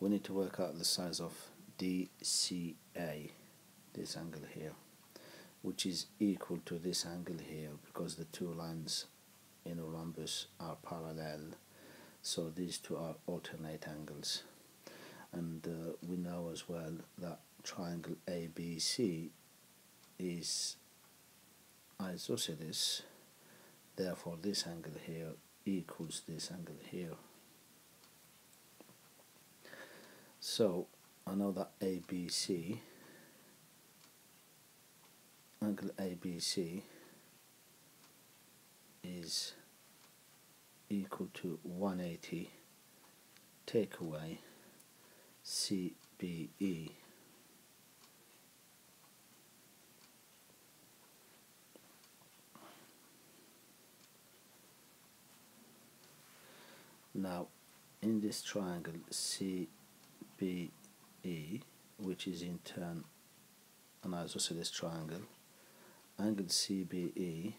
we need to work out the size of DCA this angle here which is equal to this angle here because the two lines in a rhombus are parallel. So these two are alternate angles. And uh, we know as well that triangle ABC is isosceles. Therefore this angle here equals this angle here so I know that ABC angle ABC is equal to 180 take away CBE now in this triangle CBE which is in turn an isosceles triangle. Angle CBE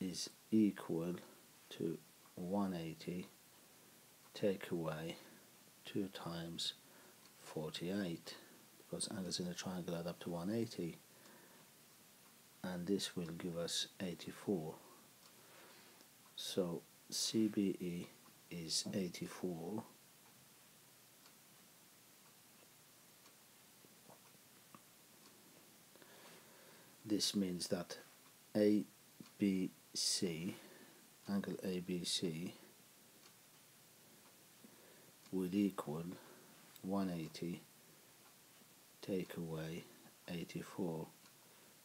is equal to 180 take away 2 times 48 because angles in a triangle add up to 180 and this will give us 84 so CBE is 84 this means that ABC angle ABC will equal 180 take away 84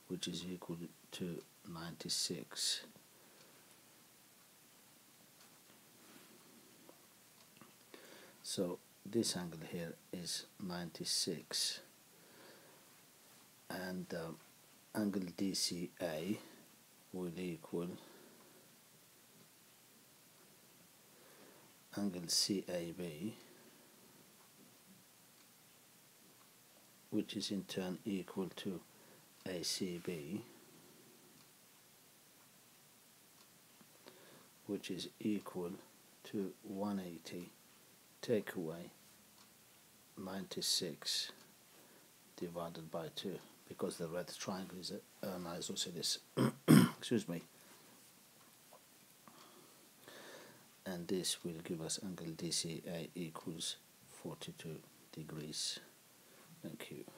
which is equal to 96 so this angle here is 96 and um, angle DCA will equal angle CAB which is in turn equal to ACB which is equal to 180 take away 96 divided by 2 because the red triangle is uh, an isosceles excuse me. And this will give us angle DCA equals 42 degrees. Thank you